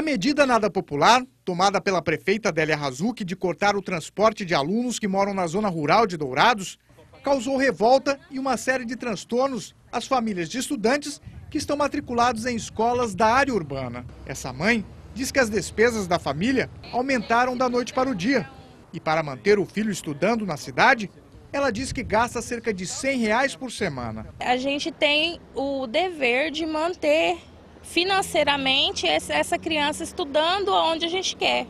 A medida nada popular, tomada pela prefeita Délia Razuc de cortar o transporte de alunos que moram na zona rural de Dourados, causou revolta e uma série de transtornos às famílias de estudantes que estão matriculados em escolas da área urbana. Essa mãe diz que as despesas da família aumentaram da noite para o dia. E para manter o filho estudando na cidade, ela diz que gasta cerca de 100 reais por semana. A gente tem o dever de manter financeiramente essa criança estudando onde a gente quer.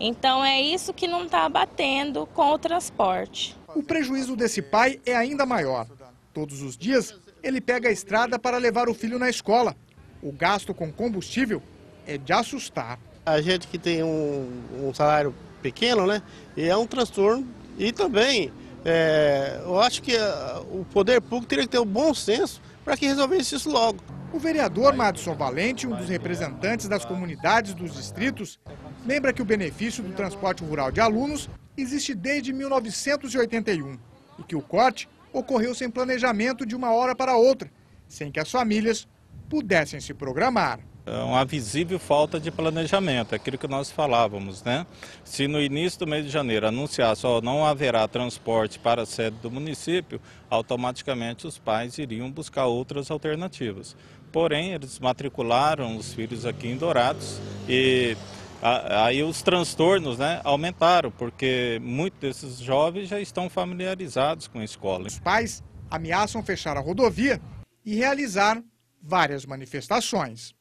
Então é isso que não está batendo com o transporte. O prejuízo desse pai é ainda maior. Todos os dias ele pega a estrada para levar o filho na escola. O gasto com combustível é de assustar. A gente que tem um, um salário pequeno, né? E é um transtorno. E também é, eu acho que a, o poder público teria que ter o bom senso para que resolvesse isso logo. O vereador Madison Valente, um dos representantes das comunidades dos distritos, lembra que o benefício do transporte rural de alunos existe desde 1981 e que o corte ocorreu sem planejamento de uma hora para outra, sem que as famílias pudessem se programar. É uma visível falta de planejamento, aquilo que nós falávamos, né? Se no início do mês de janeiro anunciasse ó, não haverá transporte para a sede do município, automaticamente os pais iriam buscar outras alternativas. Porém, eles matricularam os filhos aqui em Dourados e aí os transtornos né, aumentaram, porque muitos desses jovens já estão familiarizados com a escola. Os pais ameaçam fechar a rodovia e realizar várias manifestações.